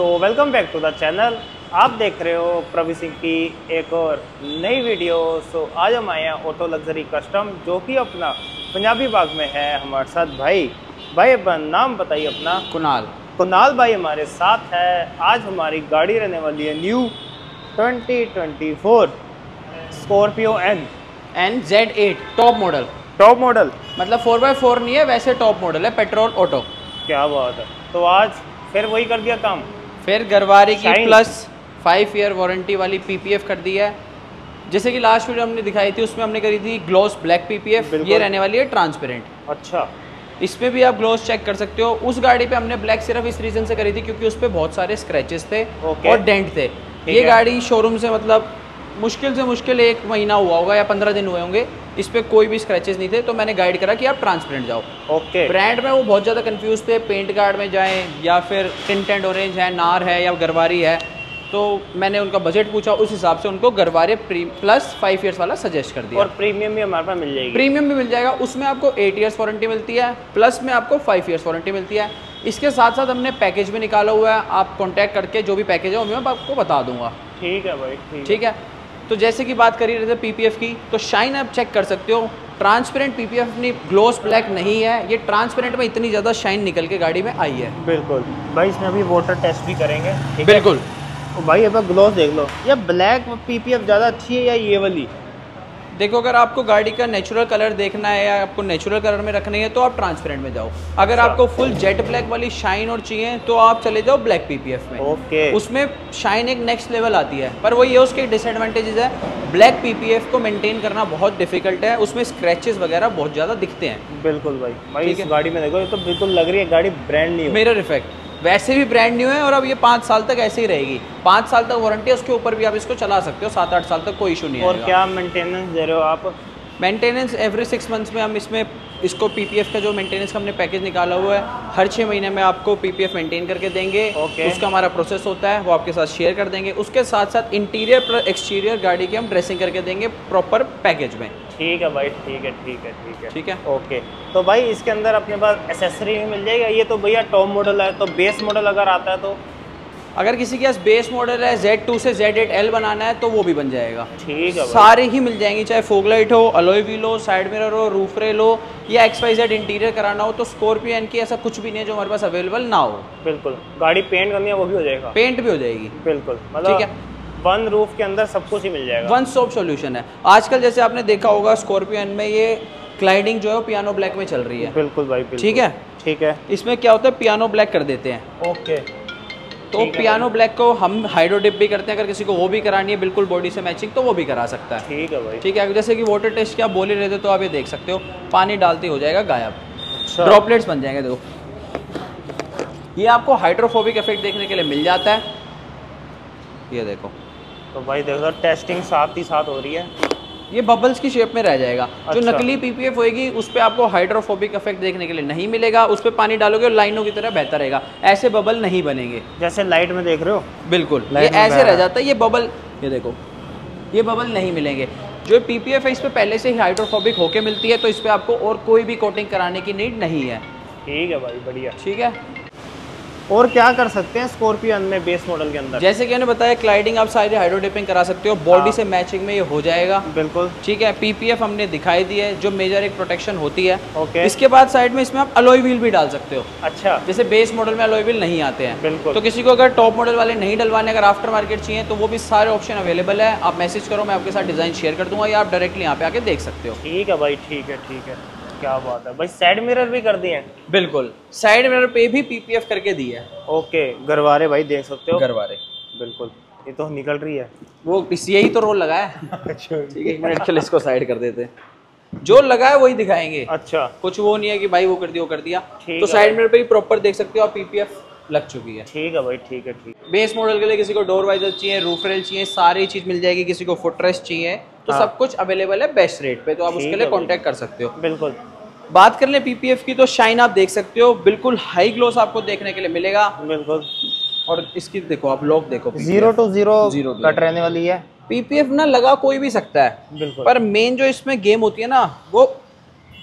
So welcome back to the channel आप देख रहे हो प्रभु सिंह की एक और नई वीडियो सो so, आज हम आए हैं ऑटो लग्जरी कस्टम जो कि अपना पंजाबी बाग में है हमारे साथ भाई। भाई अपना नाम बताइए अपना। कुणाल। कुणाल भाई हमारे साथ है। आज हमारी गाड़ी रहने वाली है new 2024 Scorpio N N Z eight top model top model मतलब फोर बाई फोर नहीं है वैसे टॉप मॉडल है पेट्रोल ऑटो क्या बात है। तो आज फिर वही कर दिया काम? फिर गरवारे की प्लस फाइव ईयर वारंटी वाली पीपीएफ कर दी है। जैसे कि लास्ट वीडियो हमने दिखाई थी उसमें हमने करी थी ग्लोस ब्लैक पीपीएफ। ये रहने वाली है ट्रांसपेरेंट अच्छा। इसमें भी आप ग्लोस चेक कर सकते हो। उस गाड़ी पे हमने ब्लैक सिर्फ़ इस रीजन से करी थी क्योंकि उस पर बहुत सारे स्क्रैचेस थे और डेंट थे। ये गाड़ी शोरूम से मतलब मुश्किल से मुश्किल एक महीना हुआ होगा या पंद्रह दिन हुए होंगे इस पर कोई भी स्क्रैचेस नहीं थे तो मैंने गाइड करा कि आप ट्रांसपेरेंट जाओ। ओके ब्रांड में वो बहुत ज़्यादा कंफ्यूज थे पेंट गार्ड में जाएँ या फिर टिंट एंड ऑरेंज है नार है या गरवारी है तो मैंने उनका बजट पूछा उस हिसाब से उनको गरवारे प्लस फाइव इयर्स वाला सजेस्ट कर दिया। और प्रीमियम भी हमारे पास मिल जाएगी। प्रीमियम भी मिल जाएगा उसमें आपको एट इयर्स वारंटी मिलती है प्लस में आपको फाइव इयर्स वारंटी मिलती है। इसके साथ साथ हमने पैकेज भी निकाला हुआ है आप कॉन्टैक्ट करके जो भी पैकेज है वो मैं आपको बता दूँगा। ठीक है भाई ठीक ठीक है? तो जैसे कि बात करी रहे थे पीपीएफ की तो शाइन आप चेक कर सकते हो। ट्रांसपेरेंट पी पी एफ़ अपनी ग्लोस ब्लैक नहीं है ये ट्रांसपेरेंट में इतनी ज़्यादा शाइन निकल के गाड़ी में आई है। बिल्कुल। भाई इसमें अभी वाटर टेस्ट भी करेंगे बिल्कुल। भाई अब ग्लोस देख लो। ये ब्लैक पी पी एफ़ ज़्यादा अच्छी है या ये वाली? देखो अगर आपको गाड़ी का नेचुरल कलर देखना है या आपको नेचुरल कलर में रखनी है तो आप ट्रांसपेरेंट में जाओ। अगर अच्छा। आपको फुल जेट ब्लैक वाली शाइन और चाहिए तो आप चले जाओ ब्लैक पीपीएफ में। ओके उसमें शाइन एक नेक्स्ट लेवल आती है पर वो ये उसके डिसएडवांटेजेस है। ब्लैक पीपीएफ को मेंटेन करना बहुत डिफ़िकल्ट है उसमें स्क्रैचेस वगैरह बहुत ज़्यादा दिखते हैं। बिल्कुल भाई। भाई इस गाड़ी में देखो ये तो बिल्कुल लग रही है गाड़ी ब्रांड न्यू मिरर इफ़ेक्ट वैसे भी ब्रांड न्यू है और अब ये पाँच साल तक ऐसे ही रहेगी। पाँच साल तक वारंटी है उसके ऊपर भी आप इसको चला सकते हो सात आठ साल तक कोई इशू नहीं और क्या मेंटेनेंस दे रहे हो आप? मेंटेनेंस एवरी सिक्स मंथ्स में हम इसमें इसको पीपीएफ का जो मेंटेनेंस का हमने पैकेज निकाला हुआ है हर छः महीने में आपको पीपीएफ मेंटेन करके देंगे। Okay. उसका हमारा प्रोसेस होता है वो आपके साथ शेयर कर देंगे। उसके साथ साथ इंटीरियर एक्सटीरियर गाड़ी की हम ड्रेसिंग करके देंगे प्रॉपर पैकेज में। ठीक है भाई ठीक है ठीक है ठीक है। ठीक है। ओके। तो भाई इसके अंदर अपने पास एसेसरी भी मिल जाएगा। ये तो भैया टॉप मॉडल है तो बेस मॉडल अगर आता है तो? अगर किसी के पास बेस मॉडल है Z2 से Z8L बनाना है तो वो भी बन जाएगा। ठीक है सारे ही मिल जाएँगे चाहे फोगलाइट हो अलोई व्हील हो साइड मिरर हो रूफ रेल हो या एक्स वाई जेड इंटीरियर कराना हो तो स्कॉर्पियो एन की ऐसा कुछ भी नहीं है जो हमारे पास अवेलेबल ना हो। बिल्कुल। गाड़ी पेंट करनी है वो भी हो जाएगा। पेंट भी हो जाएगी। बिल्कुल। मतलब ठीक है। वन रूफ के अंदर सब कुछ ही मिल जाएगा। वन स्टॉप सॉल्यूशन है। आजकल जैसे आपने देखा होगा स्कॉर्पियो एन में ये क्लाइडिंग जो है पियानो ब्लैक में चल रही है। बिल्कुल भाई बिल्कुल। ठीक है? ठीक है। इसमें क्या होता है? पियानो ब्लैक कर देते हैं। ओके। तो पियानो ब्लैक को हम हाइड्रो डिप भी करते हैं। अगर किसी को वो भी करानी है बिल्कुल बॉडी से मैचिंग तो वो भी करा सकता है। ठीक है भाई। ठीक है? जैसे कि वाटर टेस्ट की आप बोल रहे थे तो आप ये देख सकते हो पानी डालते हो जाएगा गायब। अच्छा। ड्रॉपलेट्स बन जाएँगे देखो। ये आपको हाइड्रोफोबिक इफ़ेक्ट देखने के लिए मिल जाता है। ये देखो। तो भाई देखो टेस्टिंग साथ ही साथ हो रही है। ये बबल्स की शेप में रह जाएगा। अच्छा। जो। नकली पीपीएफ होएगी उस पर आपको हाइड्रोफोबिक इफ़ेक्ट देखने के लिए नहीं मिलेगा। उस पर पानी डालोगे और लाइनों की तरह बहता रहेगा। ऐसे बबल नहीं बनेंगे। जैसे लाइट में देख रहे हो? बिल्कुल। ये ऐसे रह जाता है। ये बबल ये देखो ये बबल नहीं मिलेंगे। जो पीपीएफ है इस पे पहले से ही हाइड्रोफोबिक होके मिलती है तो इस पे आपको और कोई भी कोटिंग कराने की नीड नहीं है। ठीक है भाई बढ़िया। ठीक है? और क्या कर सकते हैं स्कॉर्पियो में बेस मॉडल के अंदर? जैसे कि मैंने बताया क्लाइडिंग आप सारी हाइड्रो डिपिंग करा सकते हो बॉडी हाँ। से मैचिंग में ये हो जाएगा। बिल्कुल। ठीक है पीपीएफ हमने दिखाई दी है जो मेजर एक प्रोटेक्शन होती है। ओके इसके बाद साइड में इसमें आप अलोई व्हील भी डाल सकते हो। अच्छा। जैसे बेस मॉडल में अलोई व्हील नहीं आते हैं। बिल्कुल। तो किसी को अगर टॉप मॉडल वाले नहीं डलवाने अगर आफ्टर मार्केट चाहिए तो वो भी सारे ऑप्शन अवेलेबल है। आप मैसेज करो मैं आपके साथ डिज़ाइन शेयर कर दूँगा या आप डायरेक्टली यहाँ पे आके देख सकते हो। ठीक है भाई ठीक है ठीक है। क्या बात है। भाई साइड मिरर भी कर दिए हैं। बिल्कुल। साइड मिरर पे भी पीपीएफ करके दी है। ओके गरवारे भाई देख सकते हो। गरवारे बिल्कुल। ये तो निकल रही है। वो इस यही तो रोल लगा है। अच्छा। ठीक है एक मिनट चल इसको साइड कर देते हैं। जो लगा है वही दिखाएँगे। अच्छा। कुछ वो नहीं है कि भाई वो कर दिया वो कर दिया। तो साइड मिरर पे भी प्रॉपर देख सकते हो आप पीपीएफ लग चुकी है। ठीक है भाई ठीक है ठीक। बेस मॉडल के लिए किसी को डोर वाइजर चाहिए रूफ रेल चाहिए सारी चीज़ मिल जाएगी किसी को फुटरेस्ट चाहिए। तो हाँ। सब कुछ अवेलेबल है बेस्ट रेट पे तो आप उसके लिए कॉन्टेक्ट कांटेक्ट कर सकते हो। बिल्कुल। बात कर ले पीपीएफ की तो शाइन आप देख सकते हो बिल्कुल हाई ग्लोस आपको देखने के लिए मिलेगा। बिल्कुल। और इसकी देखो आप लोग देखो zero two zero zero cut रहने वाली है। पीपीएफ ना लगा कोई भी सकता है बिल्कुल। पर मेन जो इसमें गेम होती है ना वो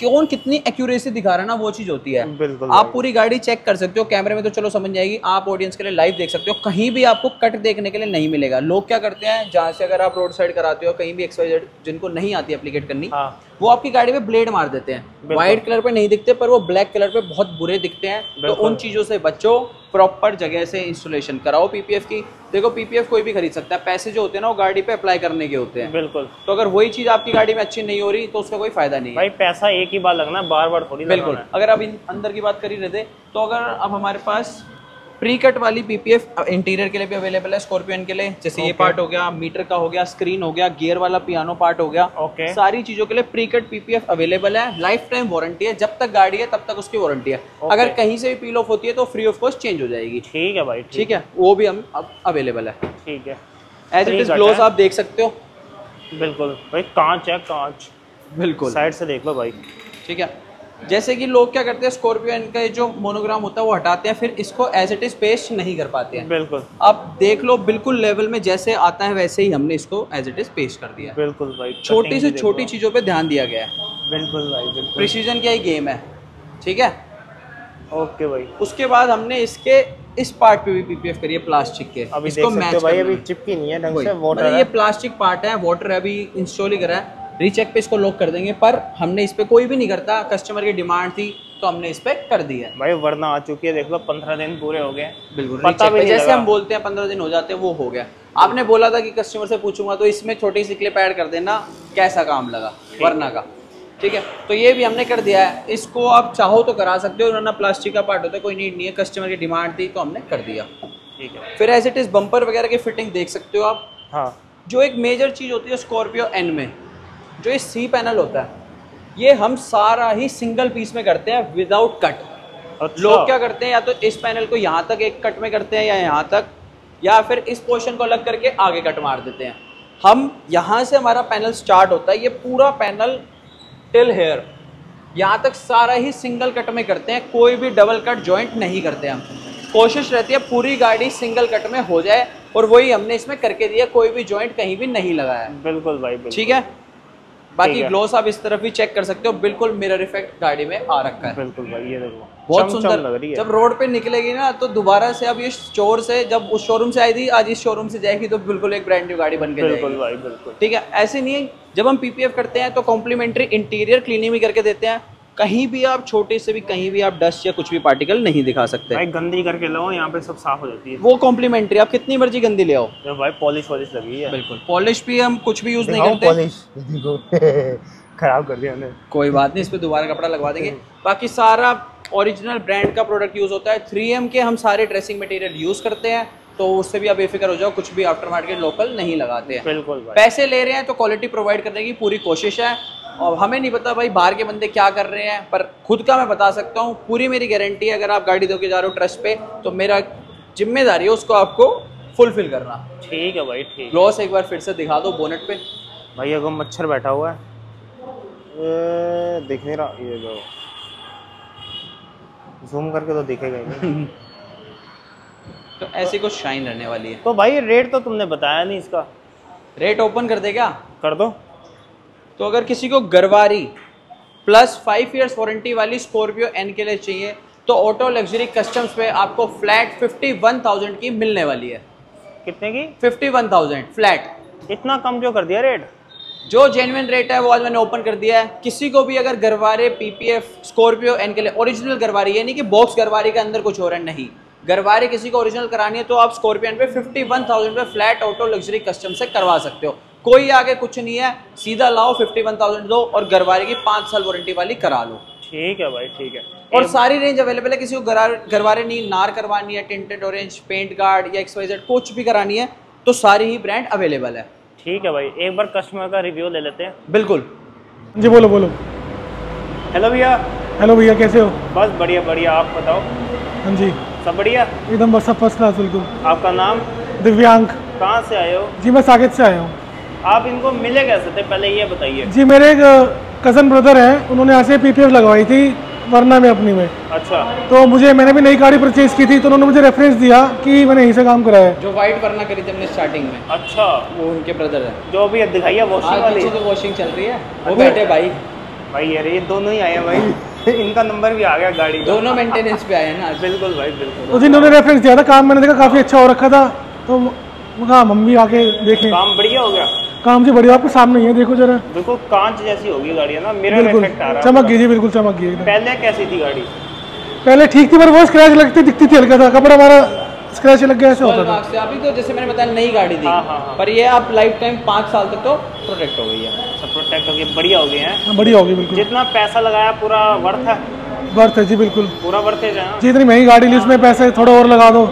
कौन कितनी एक्यूरेसी दिखा रहा है ना वो चीज़ होती है। बिल्कुल आप पूरी गाड़ी चेक कर सकते हो कैमरे में तो चलो समझ जाएगी आप ऑडियंस के लिए लाइव देख सकते हो कहीं भी आपको कट देखने के लिए नहीं मिलेगा। लोग क्या करते हैं जहाँ से अगर आप रोड साइड कराते हो कहीं भी एक्सवाइजेड जिनको नहीं आती एप्लीकेट करनी हाँ। वो आपकी गाड़ी में ब्लेड मार देते हैं। व्हाइट कलर पे नहीं दिखते पर वो ब्लैक कलर पे बहुत बुरे दिखते हैं। तो उन चीज़ों से बचो प्रॉपर जगह से इंस्टॉलेशन कराओ पीपीएफ की। देखो पीपीएफ कोई भी खरीद सकता है। पैसे जो होते हैं ना वो गाड़ी पे अप्लाई करने के होते हैं। बिल्कुल। तो अगर वही चीज़ आपकी गाड़ी में अच्छी नहीं हो रही तो उसका कोई फ़ायदा नहीं भाई पैसा एक ही बार लगना बार बार थोड़ी बिल्कुल। अगर आप इन अंदर की बात कर ही रहे थे तो अगर अब हमारे पास प्री कट वाली पीपीएफ इंटीरियर के लिए भी अवेलेबल है स्कॉर्पियन के लिए। जैसे ये पार्ट हो गया मीटर का हो गया स्क्रीन हो गया गियर वाला पियानो पार्ट हो गया। ओके सारी चीज़ों के लिए प्री कट पीपीएफ अवेलेबल है। लाइफ टाइम वारंटी है। जब तक गाड़ी है तब तक उसकी वारंटी है। अगर कहीं से भी पील ऑफ़ होती है तो फ्री ऑफ़ कॉस्ट चेंज हो जाएगी। ठीक है भाई ठीक है? वो भी हम अब अवेलेबल है। ठीक है। एज इट इज़ है। आप देख सकते हो। बिल्कुल। भाई कांच है कांच। बिल्कुल। साइड से देख लो भाई। ठीक है? जैसे कि लोग क्या करते हैं स्कॉर्पियन का ये जो मोनोग्राम होता है वो हटाते हैं फिर इसको एज इट इज़ पेस्ट नहीं कर पाते हैं। बिल्कुल। अब देख लो बिल्कुल लेवल में जैसे आता है वैसे ही हमने इसको एज इट इज़ पेस्ट कर दिया। बिल्कुल भाई छोटी से छोटी चीज़ों पे ध्यान दिया गया है। बिल्कुल भाई बिल्कुल। प्रिसीजन का ही गेम है ठीक है? ओके भाई। उसके बाद हमने इसके इस पार्ट पे भी पीपीएफ करी है प्लास्टिक के। अभी इसको मैच भाई अभी चिपकी नहीं है ढंग से मतलब वाटर ये प्लास्टिक पार्ट है वाटर अभी इंस्टॉल ही करा है। रीचेक पे इसको लॉक कर देंगे पर हमने इस पर कोई भी नहीं करता। कस्टमर की डिमांड थी तो हमने इस पे कर दिया भाई वरना आ चुकी है देख लो पंद्रह दिन पूरे हो गए। बिल्कुल पता भी जैसे हम बोलते हैं पंद्रह दिन हो जाते हैं वो हो गया। आपने बोला था कि कस्टमर से पूछूँगा तो इसमें छोटी सी क्लिप ऐड कर देना कैसा काम लगा वरना का। ठीक है? तो ये भी हमने कर दिया है। इसको आप चाहो तो करा सकते हो वरना प्लास्टिक का पार्ट होता है कोई नीड नहीं है। कस्टमर की डिमांड थी तो हमने कर दिया। ठीक है। फिर एज इट इज़ बम्पर वगैरह की फिटिंग देख सकते हो आप। हाँ। जो एक मेजर चीज़ होती है स्कॉर्पियो एन में जो ये सी पैनल होता है ये हम सारा ही सिंगल पीस में करते हैं विदाउट कट अच्छा। लोग क्या करते हैं या तो इस पैनल को यहाँ तक एक कट में करते हैं या यहाँ तक या फिर इस पोर्शन को अलग करके आगे कट मार देते हैं। हम यहाँ से हमारा पैनल स्टार्ट होता है ये पूरा पैनल टिल हेयर यहाँ तक सारा ही सिंगल कट में करते हैं कोई भी डबल कट जॉइंट नहीं करते हम। कोशिश रहती है पूरी गाड़ी सिंगल कट में हो जाए और वही हमने इसमें करके दिया कोई भी जॉइंट कहीं भी नहीं लगाया। बिल्कुल भाई बिल्कुल। ठीक है? बाकी ग्लोस आप इस तरफ़ भी चेक कर सकते हो। बिल्कुल मिरर इफ़ेक्ट गाड़ी में आ रखा है। बिल्कुल भाई ये देखो। बहुत सुंदर। लग रही है। जब रोड पे निकलेगी ना तो दोबारा से अब ये स्टोर से जब उस शोरूम से आई थी आज इस शोरूम से जाएगी तो बिल्कुल एक ब्रांड न्यू गाड़ी बन के बिल्कुल भाई बिल्कुल। ठीक है? ऐसे नहीं है जब हम पीपीएफ करते हैं तो कॉम्प्लीमेंट्री इंटीरियर क्लीनिंग भी करके देते हैं। कहीं भी आप छोटे से भी कहीं भी आप डस्ट या कुछ भी पार्टिकल नहीं दिखा सकते। भाई गंदी करके लो यहाँ पे सब साफ़ हो जाती है। वो कॉम्प्लीमेंट्री आप कितनी मर्ज़ी गंदी ले आओ। तो भाई पॉलिश वॉलिश लगी है। बिल्कुल पॉलिश भी हम कुछ भी यूज़ नहीं करते। पॉलिश खराब कर दिया हमने। कोई बात नहीं इस पे दोबारा कपड़ा लगवा देंगे। बाकी सारा ओरिजिनल ब्रांड का प्रोडक्ट यूज़ होता है। 3M के हम सारे ड्रेसिंग मटेरियल यूज़ करते हैं तो उससे भी आप बेफिक्र हो जाओ कुछ भी आफ्टर मार्केट लोकल नहीं लगाते हैं। बिल्कुल पैसे ले रहे हैं तो क्वालिटी प्रोवाइड करने की पूरी कोशिश है। और हमें नहीं पता भाई बाहर के बंदे क्या कर रहे हैं पर खुद का मैं बता सकता हूँ पूरी मेरी गारंटी है अगर आप गाड़ी दो के जा रहे हो ट्रस्ट पे तो मेरा ज़िम्मेदारी है उसको आपको फुलफिल करना। ठीक है भाई ठीक। ग्लॉस एक बार फिर से दिखा दो बोनेट पे। भाई अगर मच्छर बैठा हुआ है। ये दिख नहीं रहा ये जो जूम करके तो दिखेगा ही। तो ऐसी कुछ शाइन रहने वाली है। तो भाई रेट तो तुमने बताया नहीं इसका। रेट ओपन कर दे क्या? कर दो। तो अगर किसी को Garware plus five years warranty वाली स्कॉर्पियो एन के लिए चाहिए तो ऑटो लग्जरी कस्टम्स पे आपको फ्लैट फिफ्टी वन थाउज़ेंड की मिलने वाली है। कितने की? फिफ्टी वन थाउज़ेंड फ्लैट इतना कम जो कर दिया रेट जो जेन्युइन रेट है वो आज मैंने ओपन कर दिया है। किसी को भी अगर गरवारे पीपीएफ स्कॉर्पियो एन के लिए ओरिजिनल गरवारी यानी कि बॉक्स गरवारी के अंदर कुछ हो रहा है नहीं। गरवारी किसी को ओरिजिनल करानी है तो आप स्कॉर्पियन पे फिफ्टी वन थाउज़ेंड पे फ्लैट ऑटो लग्जरी कस्टम से करवा सकते हो। कोई आगे कुछ नहीं है सीधा लाओ फिफ्टी वन थाउज़ेंड दो और गरवारे की पाँच साल वारंटी वाली करा लो। ठीक है भाई ठीक है। और सारी रेंज अवेलेबल है किसी को गरार गरवारे नहीं नार करवानी है टिंटेड ऑरेंज पेंट गार्ड या एक्सवाइजेड कुछ भी करानी है तो सारी ही ब्रांड अवेलेबल है। ठीक है भाई एक बार कस्टमर का रिव्यू ले लेते हैं। बिल्कुल। जी बोलो बोलो। हेलो भैया। हेलो भैया कैसे हो? बस बढ़िया बढ़िया आप बताओ। हाँ जी। सब बढ़िया? एकदम बस सब फ़र्स्ट क्लास बिल्कुल। आपका नाम? दिव्यांग। कहाँ से आए हो? जी मैं साकेत से आया हूँ। आप इनको मिले कैसे थे? पहले ये बताइए। जी मेरे एक कज़न ब्रदर हैं उन्होंने यहाँ से पीपीएफ लगवाई थी वरना में अपनी में। अच्छा। तो मुझे मैंने भी नई गाड़ी परचेज की थी तो उन्होंने मुझे रेफरेंस दिया कि मैंने यहीं से काम कराया है। जो व्हाइट वरना करी थी हमने स्टार्टिंग में। अच्छा। वो उनके ब्रदर है। जो भी दिखाइए वॉशिंग वाली। तो वॉशिंग चल रही है। वो बैठे भाई। भाई यार ये दोनों ही आए हैं भाई। इनका नंबर भी आ गया गाड़ी दोनों मेंटेनेंस पे आए हैं ना। बिल्कुल भाई बिल्कुल। उस दिन उन्होंने रेफरेंस दिया था। काम मैंने देखा काफ़ी अच्छा हो रखा था। तो कहा हम भी आके देखें। काम बढ़िया हो गया? काम जी बढ़िया आपके सामने ही है देखो जरा। बिल्कुल कांच जैसी होगी गाड़ी है ना? मिरर इफ़ेक्ट आ रहा चमक गई जी बिल्कुल चमक गई पहले कैसी थी गाड़ी? पहले ठीक थी पर वो स्क्रैच लगती दिखती थी हल्का था कपड़ा हमारा स्क्रैच लग गया ऐसे होता था। से अभी तो जैसे मैंने बताया नई गाड़ी थी। हाँ, हाँ, हाँ। पर ये आप लाइफ टाइम पाँच साल तक तो प्रोटेक्ट हो गई है। सब प्रोटेक्ट हो गए बढ़िया हो गए हैं। हाँ, बढ़िया होगी बिल्कुल। जितना पैसा लगाया पूरा वर्थ है? वर्थ है जी बिल्कुल। पूरा वर्थ है ना जी इतनी महँगी गाड़ी ली उसमें पैसे थोड़ा और लगा दो।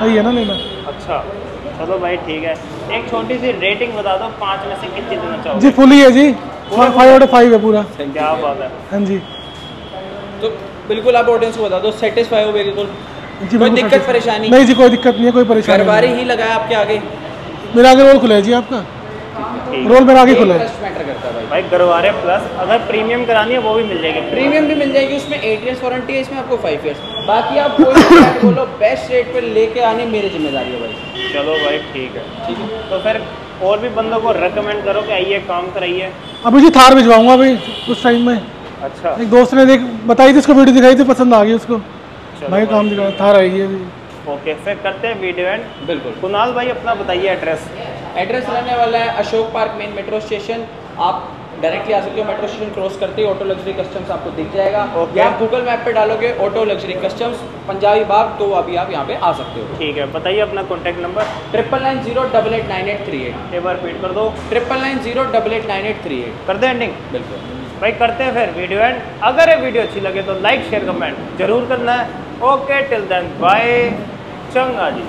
सही है ना लेना अच्छा। चलो भाई ठीक है। एक छोटी सी रेटिंग बता दो पाँच में से कितनी देना जी चाहोगे फुल ही है जी। फाइव आउट फाइव है पूरा। क्या बात है? हाँ जी। तो बिल्कुल आप ऑडियंस को बता दो सेटिस्फाई हो बिल्कुल जी कोई दिक्कत परेशानी? नहीं जी कोई दिक्कत नहीं है कोई परेशानी घरबारी नहीं ही लगाया आपके आगे? मेरा आगे रोल खुला है जी आपका। रोल मेरा आगे खुला है। ट्रस्ट मैटर करता है भाई। भाई गरवारे प्लस अगर प्रीमियम करानी है वो भी मिल जाएगी प्रीमियम भी मिल जाएगी उसमें एट ईयर्स वारंटी है इसमें आपको फाइव ईयर्स बाकी आप कोई बोलो बेस्ट रेट पे लेके आने मेरी ज़िम्मेदारी है भाई। चलो भाई ठीक है। ठीक है। तो फिर और भी बंदों को रेकमेंड करो कि आइए काम कराइए। अभी जी थार भिजवाऊँगा अभी उस टाइम में। अच्छा। एक दोस्त ने देख बताई थी उसको वीडियो दिखाई थी पसंद आ गई उसको। भाई। काम दिखा थार आएगी अभी। ओके फिर करते हैं वीडियो एंड बिल्कुल। कुणाल भाई अपना बताइए एड्रेस एड्रेस रहने वाला है Ashok Park main metro station आप डायरेक्टली आ सकते हो मेट्रो स्टेशन क्रॉस करते ही ऑटो लग्जरी कस्टम्स आपको दिख जाएगा। Okay. या आप गूगल मैप पे डालोगे Auto Luxury Customs Punjabi Bagh तो अभी आप यहाँ पे आ सकते हो। ठीक है बताइए अपना contact number triple nine zero double eight nine eight three eight एक बार रिपीट कर दो। Triple nine zero double eight nine eight three eight कर दे एंडिंग बिल्कुल। भाई करते हैं फिर वीडियो एंड अगर ये वीडियो अच्छी लगे तो लाइक शेयर कमेंट ज़रूर करना है। ओके टिल देन बाय चंगा जी।